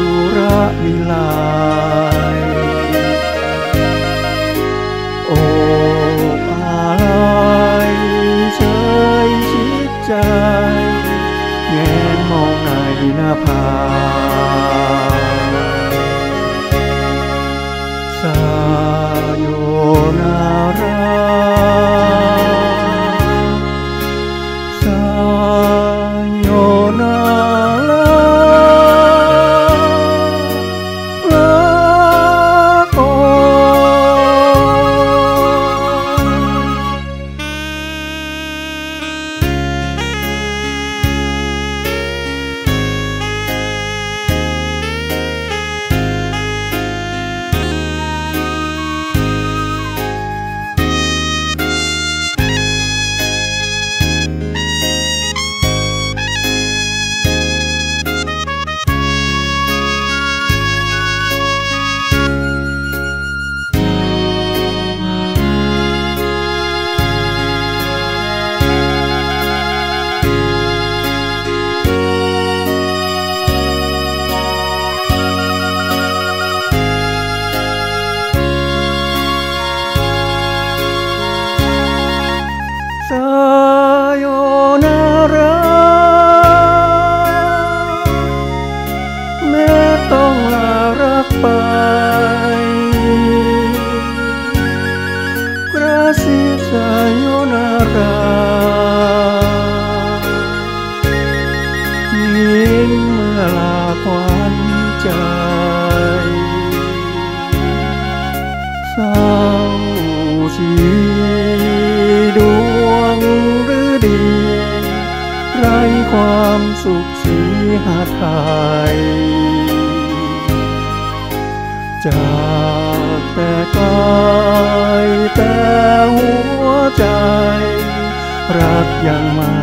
สุรวิลาโอ้อะไรเชยชิดใจ แงนมองในหน้าผา สุขสีหาไทย จากแต่กายแต่หัวใจ รักยังม่